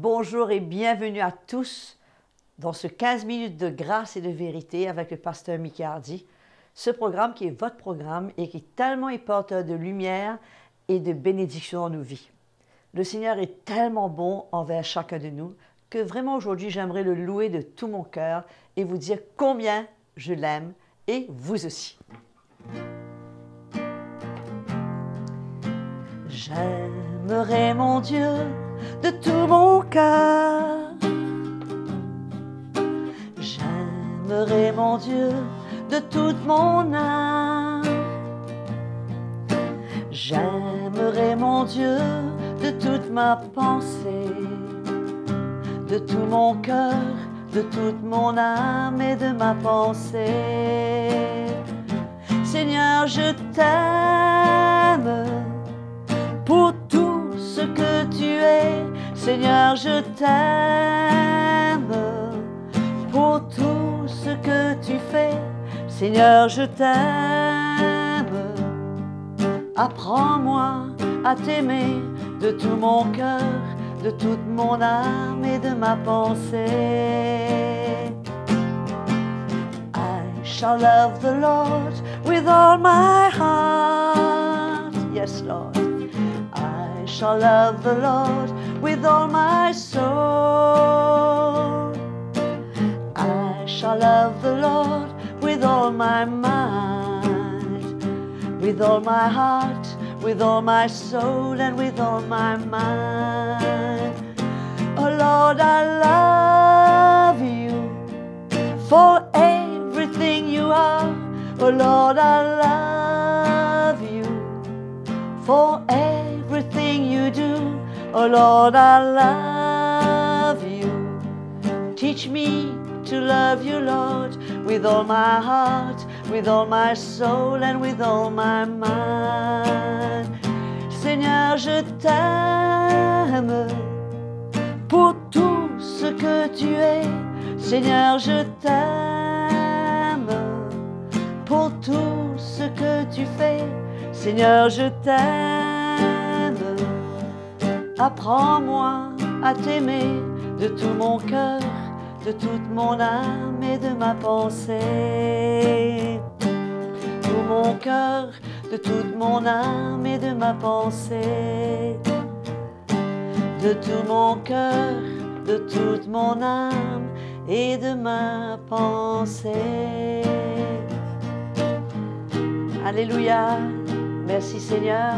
Bonjour et bienvenue à tous dans ce 15 minutes de grâce et de vérité avec le pasteur Mickey Hardy. Ce programme qui est votre programme et qui est tellement porteur de lumière et de bénédiction dans nos vies. Le Seigneur est tellement bon envers chacun de nous que vraiment aujourd'hui j'aimerais le louer de tout mon cœur et vous dire combien je l'aime et vous aussi. J'aimerai mon Dieu de tout mon cœur. J'aimerai mon Dieu de toute mon âme. J'aimerai mon Dieu de toute ma pensée, de tout mon cœur, de toute mon âme et de ma pensée. Seigneur, je t'aime pour ce que tu es. Seigneur, je t'aime pour tout ce que tu fais. Seigneur, je t'aime. Apprends-moi à t'aimer de tout mon cœur, de toute mon âme et de ma pensée. I shall love the Lord with all my heart. Yes, Lord. Shall love the Lord with all my soul. I shall love the Lord with all my mind, with all my heart, with all my soul, and with all my mind. Oh Lord, I love you for everything you are. Oh Lord, I love you for everything you do. Oh Lord, I love you. Teach me to love you, Lord, with all my heart, with all my soul, and with all my mind. Seigneur, je t'aime pour tout ce que tu es. Seigneur, je t'aime pour tout ce que tu fais. Seigneur, je t'aime. Apprends-moi à t'aimer de tout mon cœur, de toute mon âme et de ma pensée. Tout mon cœur, de toute mon âme et de ma pensée. De tout mon cœur, de toute mon âme et de ma pensée. Alléluia. Merci Seigneur.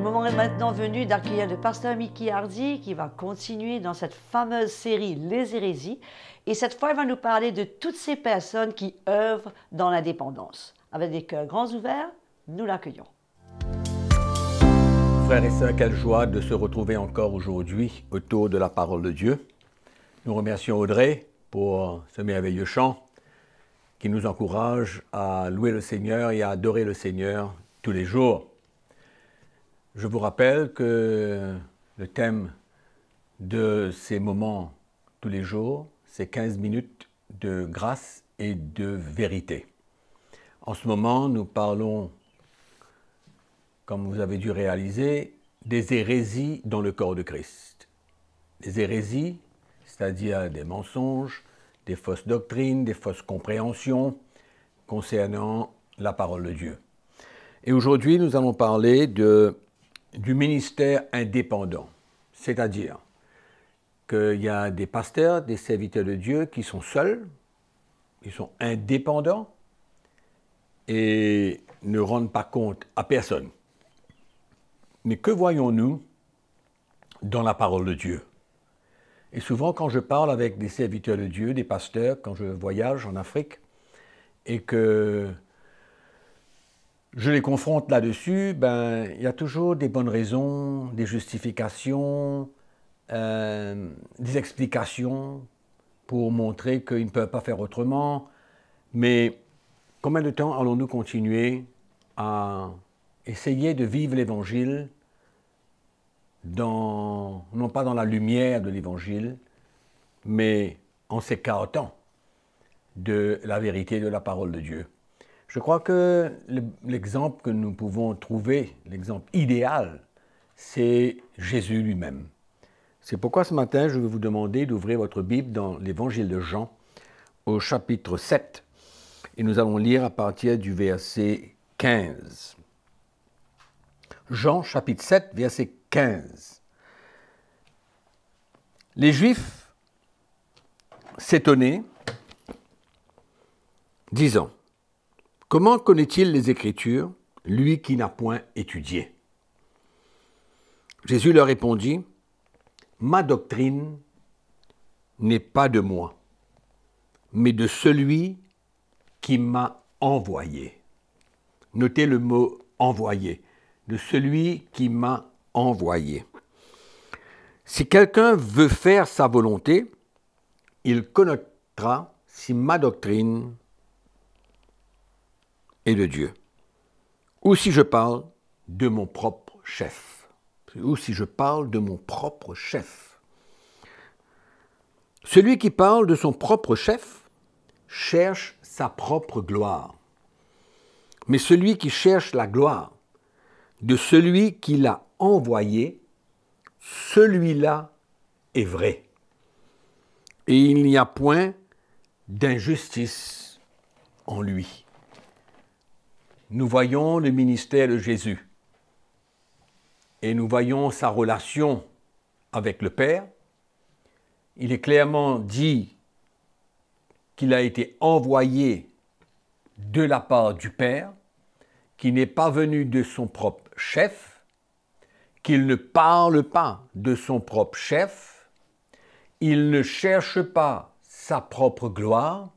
Le moment est maintenant venu d'accueillir le pasteur Mickey Hardy qui va continuer dans cette fameuse série Les hérésies. Et cette fois, il va nous parler de toutes ces personnes qui œuvrent dans l'indépendance. Avec des cœurs grands ouverts, nous l'accueillons. Frères et sœurs, quelle joie de se retrouver encore aujourd'hui autour de la parole de Dieu. Nous remercions Audrey pour ce merveilleux chant qui nous encourage à louer le Seigneur et à adorer le Seigneur tous les jours. Je vous rappelle que le thème de ces moments tous les jours, c'est 15 minutes de grâce et de vérité. En ce moment, nous parlons, comme vous avez dû réaliser, des hérésies dans le corps de Christ. Des hérésies, c'est-à-dire des mensonges, des fausses doctrines, des fausses compréhensions concernant la parole de Dieu. Et aujourd'hui, nous allons parler de, du ministère indépendant, c'est-à-dire qu'il y a des pasteurs, des serviteurs de Dieu qui sont seuls, ils sont indépendants et ne rendent pas compte à personne. Mais que voyons-nous dans la parole de Dieu? Et souvent, quand je parle avec des serviteurs de Dieu, des pasteurs, quand je voyage en Afrique, et que je les confronte là-dessus, ben, il y a toujours des bonnes raisons, des justifications, euh, des explications pour montrer qu'ils ne peuvent pas faire autrement. Mais combien de temps allons-nous continuer à essayer de vivre l'Évangile non pas dans la lumière de l'Évangile, mais en s'écartant de la vérité de la parole de Dieu? Je crois que l'exemple que nous pouvons trouver, l'exemple idéal, c'est Jésus lui-même. C'est pourquoi ce matin, je vais vous demander d'ouvrir votre Bible dans l'évangile de Jean au chapitre 7. Et nous allons lire à partir du verset 15. Jean chapitre 7, verset 15. Les Juifs s'étonnaient, disant, Comment connaît-il les Écritures, lui qui n'a point étudié? Jésus leur répondit, Ma doctrine n'est pas de moi, mais de celui qui m'a envoyé. Notez le mot envoyé, de celui qui m'a envoyé. Si quelqu'un veut faire sa volonté, il connaîtra si ma doctrine de Dieu, ou si je parle de mon propre chef, ou si je parle de mon propre chef. Celui qui parle de son propre chef cherche sa propre gloire. Mais celui qui cherche la gloire de celui qui l'a envoyé, celui-là est vrai. Et il n'y a point d'injustice en lui. Nous voyons le ministère de Jésus et nous voyons sa relation avec le Père. Il est clairement dit qu'il a été envoyé de la part du Père, qui n'est pas venu de son propre chef, qu'il ne parle pas de son propre chef, il ne cherche pas sa propre gloire,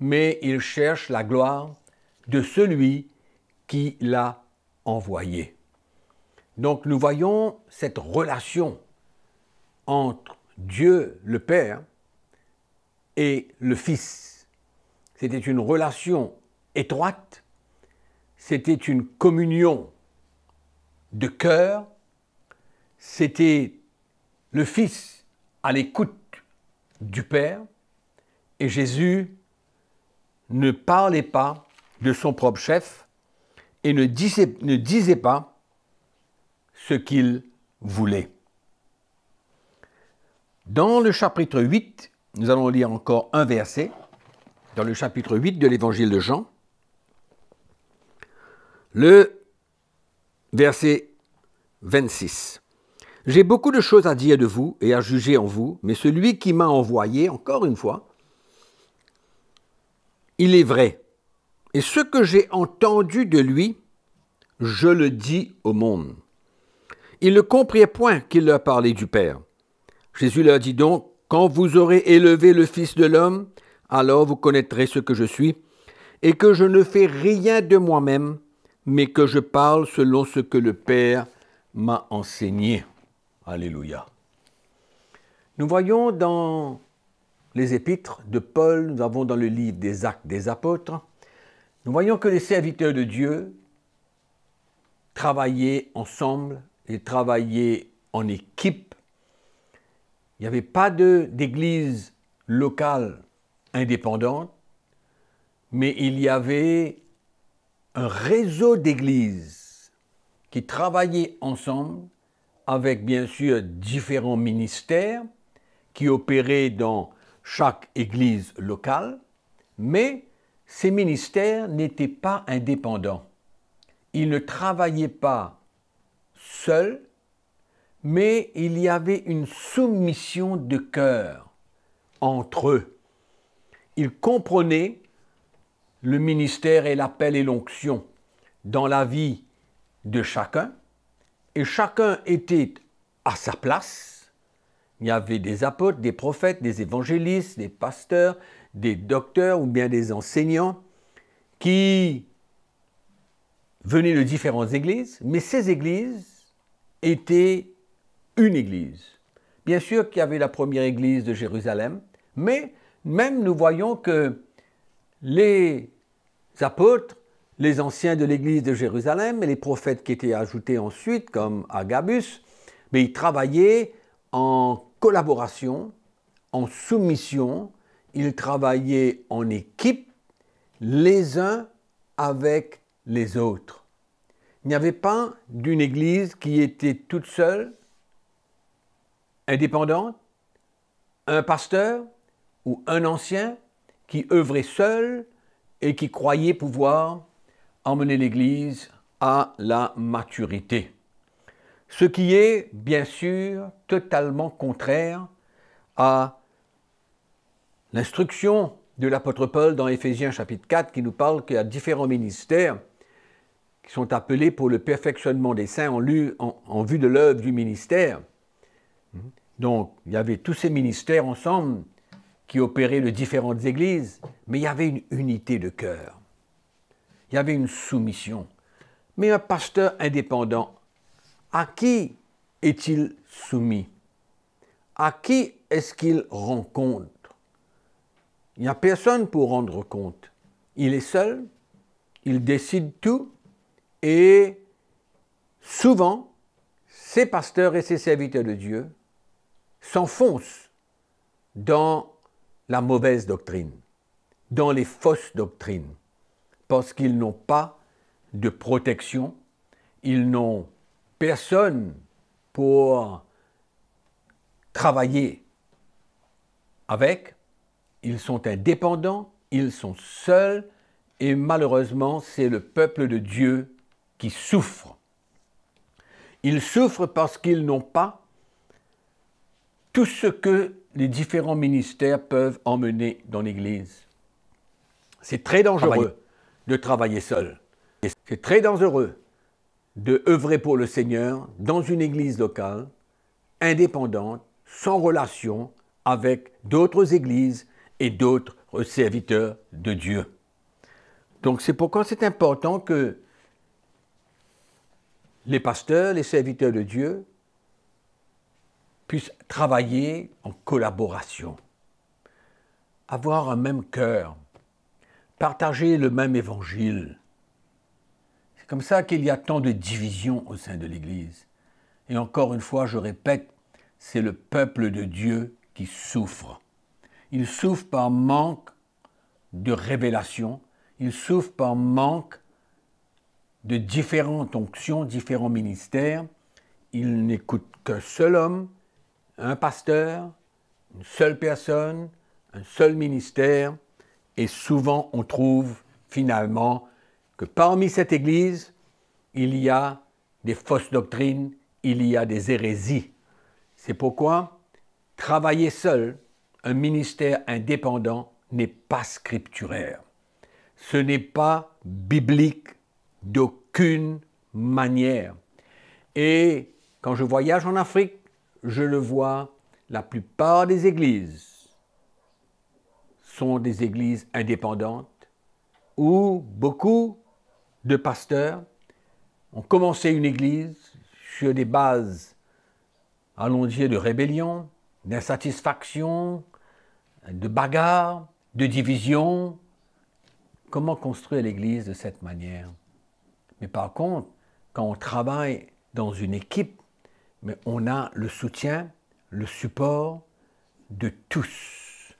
mais il cherche la gloire de celui qui l'a envoyé. Donc nous voyons cette relation entre Dieu le Père et le Fils. C'était une relation étroite, c'était une communion de cœur, c'était le Fils à l'écoute du Père, et Jésus ne parlait pas de son propre chef et ne disait, pas ce qu'il voulait. Dans le chapitre 8, nous allons lire encore un verset dans le chapitre 8 de l'évangile de Jean. Le verset 26. J'ai beaucoup de choses à dire de vous et à juger en vous, mais celui qui m'a envoyé, encore une fois, il est vrai. Et ce que j'ai entendu de lui, je le dis au monde. Ils ne comprirent point qu'il leur parlait du Père. Jésus leur dit donc, quand vous aurez élevé le Fils de l'homme, alors vous connaîtrez ce que je suis, et que je ne fais rien de moi-même, mais que je parle selon ce que le Père m'a enseigné. Alléluia. Nous voyons dans les épîtres de Paul, nous avons dans le livre des actes des apôtres, nous voyons que les serviteurs de Dieu travaillaient ensemble et travaillaient en équipe. Il n'y avait pas d'église locale indépendante, mais il y avait un réseau d'églises qui travaillaient ensemble avec bien sûr différents ministères qui opéraient dans chaque église locale, mais ces ministères n'étaient pas indépendants. Ils ne travaillaient pas seuls, mais il y avait une soumission de cœur entre eux. Ils comprenaient le ministère et l'appel et l'onction dans la vie de chacun, et chacun était à sa place. Il y avait des apôtres, des prophètes, des évangélistes, des pasteurs, des docteurs ou bien des enseignants qui venaient de différentes églises, mais ces églises étaient une église. Bien sûr qu'il y avait la première église de Jérusalem, mais même nous voyons que les apôtres, les anciens de l'église de Jérusalem et les prophètes qui étaient ajoutés ensuite, comme Agabus, mais ils travaillaient en collaboration, en soumission, ils travaillaient en équipe, les uns avec les autres. Il n'y avait pas d'une église qui était toute seule indépendante, un pasteur ou un ancien qui œuvrait seul et qui croyait pouvoir emmener l'Église à la maturité. Ce qui est, bien sûr, totalement contraire à l'instruction de l'apôtre Paul dans Éphésiens chapitre 4 qui nous parle qu'il y a différents ministères qui sont appelés pour le perfectionnement des saints en, vue de l'œuvre du ministère. Donc, il y avait tous ces ministères ensemble qui opéraient de différentes églises, mais il y avait une unité de cœur. Il y avait une soumission. Mais un pasteur indépendant, à qui est-il soumis? À qui est-ce qu'il rend compte Il n'y a personne pour rendre compte. Il est seul, il décide tout, et souvent, ces pasteurs et ces serviteurs de Dieu s'enfoncent dans la mauvaise doctrine, dans les fausses doctrines, parce qu'ils n'ont pas de protection, ils n'ont personne pour travailler avec, ils sont indépendants, ils sont seuls, et malheureusement, c'est le peuple de Dieu qui souffre. Ils souffrent parce qu'ils n'ont pas tout ce que les différents ministères peuvent emmener dans l'Église. C'est très dangereux de travailler seul. C'est très dangereux de œuvrer pour le Seigneur dans une Église locale, indépendante, sans relation avec d'autres églises et d'autres serviteurs de Dieu. Donc c'est pourquoi c'est important que les pasteurs, les serviteurs de Dieu puissent travailler en collaboration, avoir un même cœur, partager le même évangile. C'est comme ça qu'il y a tant de divisions au sein de l'Église. Et encore une fois, je répète, c'est le peuple de Dieu qui souffre. Il souffre par manque de révélation, il souffre par manque de différentes onctions, différents ministères. Il n'écoute qu'un seul homme, un pasteur, une seule personne, un seul ministère, et souvent on trouve finalement que parmi cette Église, il y a des fausses doctrines, il y a des hérésies. C'est pourquoi travailler seul, un ministère indépendant, n'est pas scripturaire. Ce n'est pas biblique d'aucune manière. Et quand je voyage en Afrique, je le vois, la plupart des églises sont des églises indépendantes où beaucoup de pasteurs ont commencé une église sur des bases, allons dire, de rébellion, d'insatisfaction, de bagarre, de division. Comment construire l'église de cette manière? Mais par contre, quand on travaille dans une équipe, mais on a le soutien, le support de tous.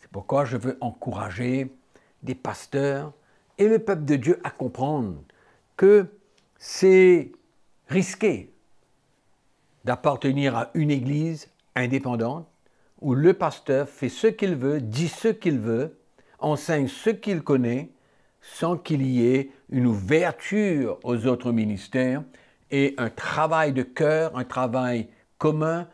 C'est pourquoi je veux encourager des pasteurs et le peuple de Dieu à comprendre que c'est risqué d'appartenir à une église indépendante où le pasteur fait ce qu'il veut, dit ce qu'il veut, enseigne ce qu'il connaît, sans qu'il y ait une ouverture aux autres ministères et un travail de cœur, un travail commun,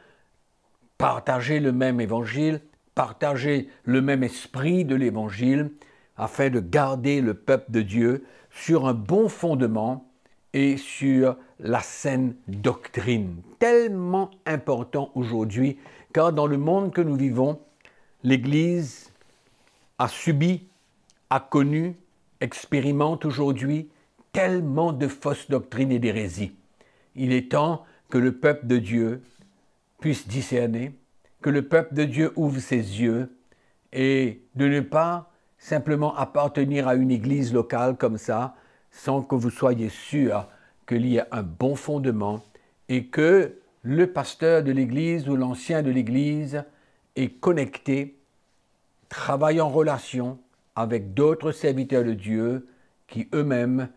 partager le même évangile, partager le même esprit de l'évangile, afin de garder le peuple de Dieu sur un bon fondement et sur la saine doctrine. Tellement important aujourd'hui, car dans le monde que nous vivons, l'Église a subi, a connu, expérimente aujourd'hui tellement de fausses doctrines et d'hérésies. Il est temps que le peuple de Dieu puisse discerner, que le peuple de Dieu ouvre ses yeux et de ne pas simplement appartenir à une église locale comme ça, sans que vous soyez sûr qu'il y a un bon fondement et que le pasteur de l'église ou l'ancien de l'église est connecté, travaille en relation avec d'autres serviteurs de Dieu qui eux-mêmes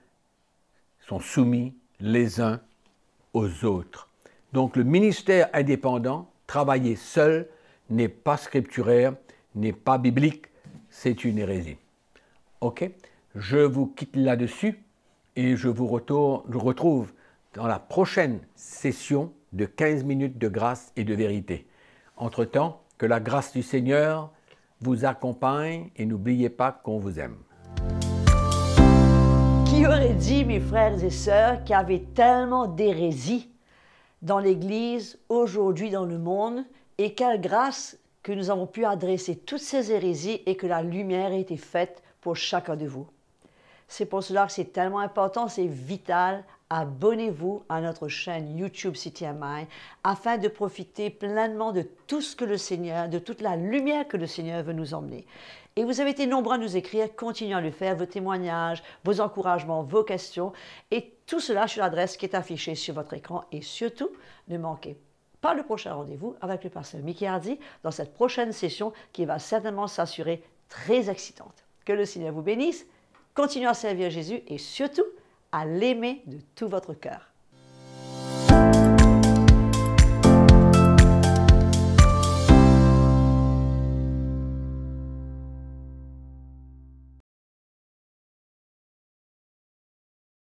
sont soumis les uns aux autres. Donc le ministère indépendant travailler seul n'est pas scripturaire, n'est pas biblique, c'est une hérésie. Ok? Je vous quitte là-dessus et je vous retrouve dans la prochaine session de 15 minutes de grâce et de vérité. Entre-temps, que la grâce du Seigneur vous accompagne et n'oubliez pas qu'on vous aime. Qui aurait dit, mes frères et sœurs, qu'il y avait tellement d'hérésie dans l'Église aujourd'hui dans le monde et quelle grâce que nous avons pu adresser toutes ces hérésies et que la lumière ait été faite pour chacun de vous? C'est pour cela que c'est tellement important, c'est vital. Abonnez-vous à notre chaîne YouTube CTMI afin de profiter pleinement de tout ce que le Seigneur, de toute la lumière que le Seigneur veut nous emmener. Et vous avez été nombreux à nous écrire, continuez à le faire, vos témoignages, vos encouragements, vos questions, et tout cela sur l'adresse qui est affichée sur votre écran. Et surtout, ne manquez pas le prochain rendez-vous avec le pasteur Mickey Hardy dans cette prochaine session qui va certainement s'assurer très excitante. Que le Seigneur vous bénisse Continuez à servir Jésus et surtout à l'aimer de tout votre cœur.